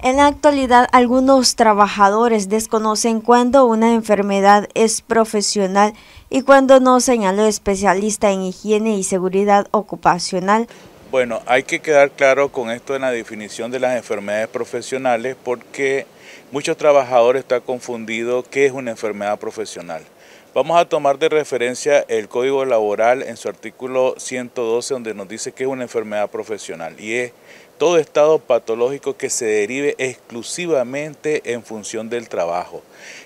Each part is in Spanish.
En la actualidad, algunos trabajadores desconocen cuándo una enfermedad es profesional y cuándo no, señaló especialista en higiene y seguridad ocupacional. Bueno, hay que quedar claro con esto en la definición de las enfermedades profesionales porque muchos trabajadores están confundidos qué es una enfermedad profesional. Vamos a tomar de referencia el Código Laboral en su artículo 112 donde nos dice que es una enfermedad profesional y es todo estado patológico que se derive exclusivamente en función del trabajo.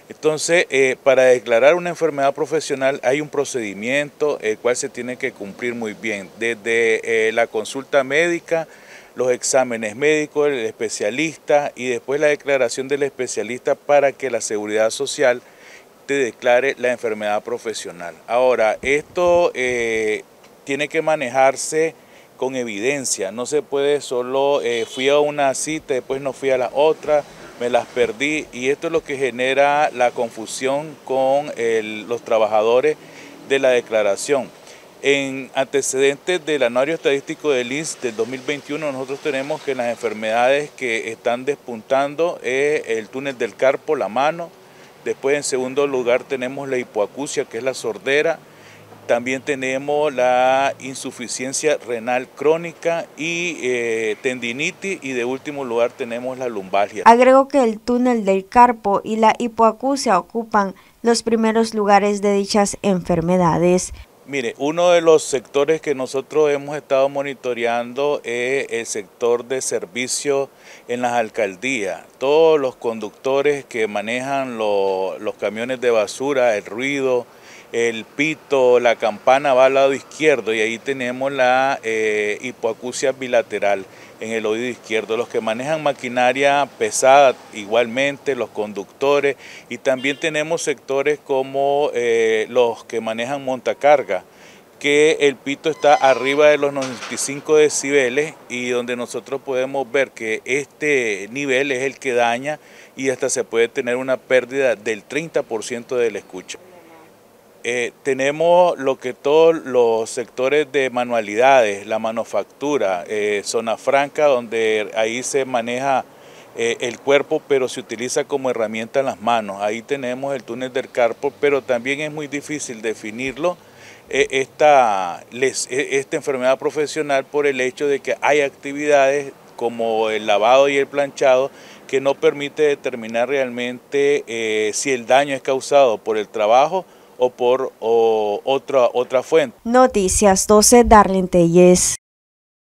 Entonces, eh, para declarar una enfermedad profesional hay un procedimiento el cual se tiene que cumplir muy bien, desde eh, la consulta médica, los exámenes médicos, el especialista y después la declaración del especialista para que la seguridad social te declare la enfermedad profesional. Ahora, esto eh, tiene que manejarse con evidencia, no se puede solo, eh, fui a una cita, después no fui a la otra, me las perdí y esto es lo que genera la confusión con los trabajadores de la declaración. En antecedentes del anuario estadístico del INS del 2021 nosotros tenemos que las enfermedades que están despuntando es el túnel del carpo, la mano, Después en segundo lugar tenemos la hipoacusia, que es la sordera. También tenemos la insuficiencia renal crónica y eh, tendinitis y de último lugar tenemos la lumbalgia. Agrego que el túnel del carpo y la hipoacusia ocupan los primeros lugares de dichas enfermedades. Mire, uno de los sectores que nosotros hemos estado monitoreando es el sector de servicio en las alcaldías. Todos los conductores que manejan los camiones de basura, el ruido, el pito, la campana va al lado izquierdo y ahí tenemos la eh, hipoacusia bilateral en el oído izquierdo. Los que manejan maquinaria pesada igualmente, los conductores y también tenemos sectores como eh, los que manejan montacarga que el pito está arriba de los 95 decibeles y donde nosotros podemos ver que este nivel es el que daña y hasta se puede tener una pérdida del 30% de la escucha. Eh, tenemos lo que todos los sectores de manualidades, la manufactura, eh, zona franca, donde ahí se maneja eh, el cuerpo, pero se utiliza como herramienta en las manos. Ahí tenemos el túnel del carpo, pero también es muy difícil definirlo esta, esta enfermedad profesional por el hecho de que hay actividades como el lavado y el planchado que no permite determinar realmente si el daño es causado por el trabajo o por otra, otra fuente. Noticias 12, Darlene Telles.